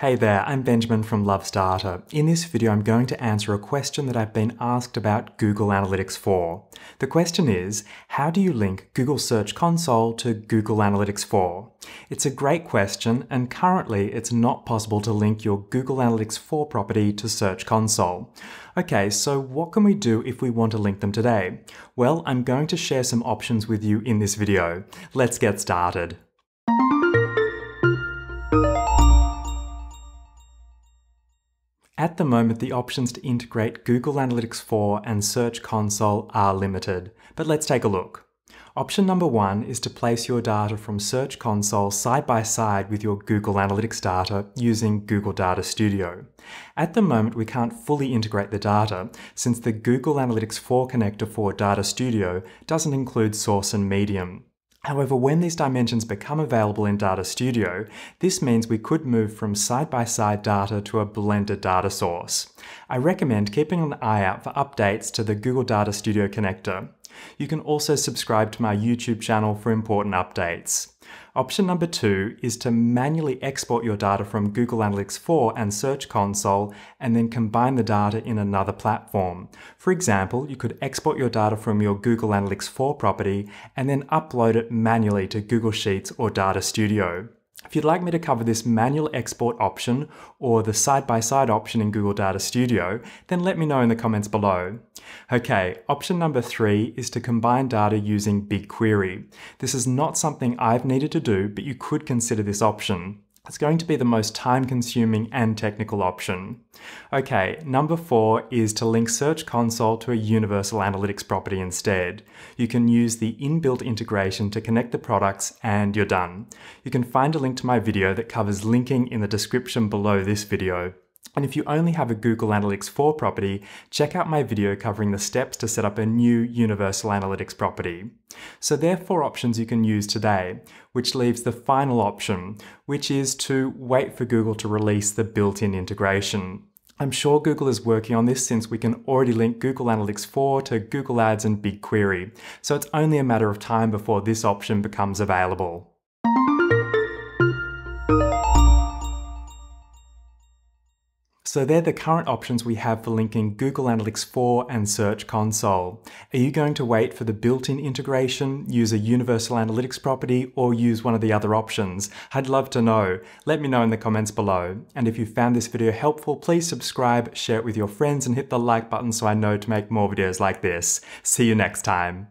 Hey there, I'm Benjamin from Loves Data. In this video, I'm going to answer a question that I've been asked about Google Analytics 4. The question is, how do you link Google Search Console to Google Analytics 4? It's a great question, and currently it's not possible to link your Google Analytics 4 property to Search Console. Okay, so what can we do if we want to link them today? Well, I'm going to share some options with you in this video. Let's get started. At the moment, the options to integrate Google Analytics 4 and Search Console are limited, but let's take a look. Option number one is to place your data from Search Console side by side with your Google Analytics data using Google Data Studio. At the moment, we can't fully integrate the data since the Google Analytics 4 connector for Data Studio doesn't include source and medium. However, when these dimensions become available in Data Studio, this means we could move from side-by-side -side data to a blended data source. I recommend keeping an eye out for updates to the Google Data Studio connector. You can also subscribe to my YouTube channel for important updates. Option number two is to manually export your data from Google Analytics 4 and Search Console and then combine the data in another platform. For example, you could export your data from your Google Analytics 4 property and then upload it manually to Google Sheets or Data Studio. If you'd like me to cover this manual export option or the side-by-side -side option in Google Data Studio, then let me know in the comments below. Okay, option number three is to combine data using BigQuery. This is not something I've needed to do, but you could consider this option. It's going to be the most time consuming and technical option. Okay, number four is to link Search Console to a Universal Analytics property instead. You can use the inbuilt integration to connect the products and you're done. You can find a link to my video that covers linking in the description below this video. And if you only have a Google Analytics 4 property, check out my video covering the steps to set up a new Universal Analytics property. So there are four options you can use today, which leaves the final option, which is to wait for Google to release the built-in integration. I'm sure Google is working on this since we can already link Google Analytics 4 to Google Ads and BigQuery, so it's only a matter of time before this option becomes available. So they're the current options we have for linking Google Analytics 4 and Search Console. Are you going to wait for the built-in integration, use a universal analytics property, or use one of the other options? I'd love to know. Let me know in the comments below. And if you found this video helpful, please subscribe, share it with your friends, and hit the like button so I know to make more videos like this. See you next time.